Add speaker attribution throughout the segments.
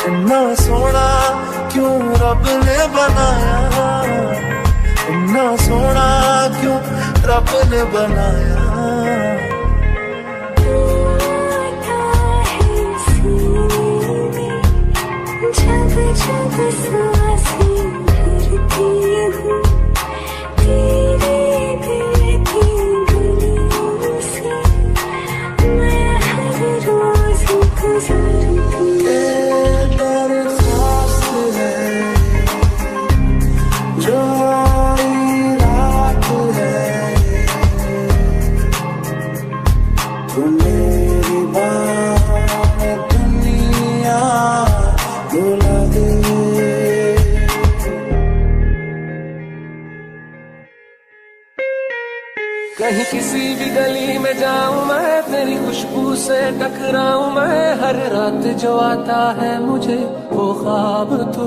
Speaker 1: इतना सोना क्यों रब ने बनाया? इन्ना सोना क्यों रब ने बनाया?
Speaker 2: जब जब
Speaker 3: कहीं किसी भी गली में जाऊँ मैं, तेरी खुशबू से टकराऊं मैं। हर रात जो आता है मुझे, वो ख्वाब तू।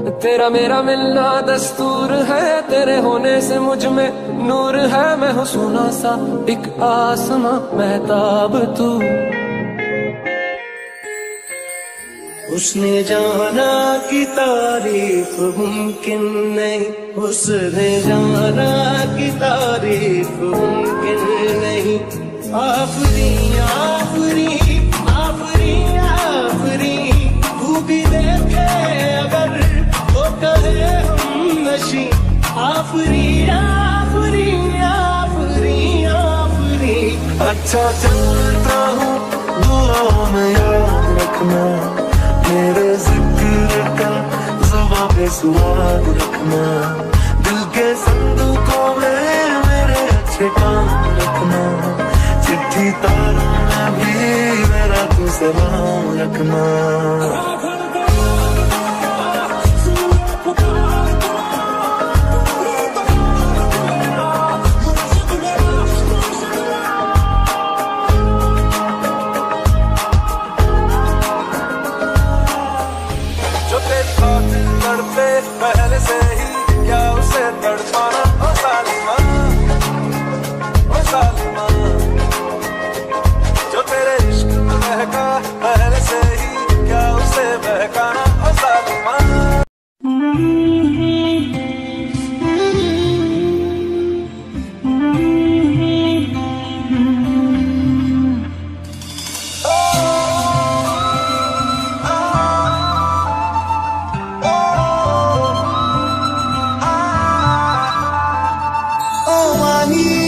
Speaker 3: तेरा मेरा मिलना दस्तूर है, तेरे होने से मुझमें नूर है। मैं हूँ सोना सा, एक आसमां, महताब तू।
Speaker 1: उसने जाना की तारीफ़ मुमकिन नहीं, उसने जाना की तारीफ़ मुमकिन नहीं। आफरी आफरी अच्छा चलता हूँ, दुआओं में याद रखना। मेरे ज़िक्र का जुबा पे सुहाग रखना। दिल के संदूकों में मेरे अच्छे काम रखना। चिट्ठी तारों में भी मेरा तू सलाम रखना।
Speaker 3: तेरी पहले से ही You.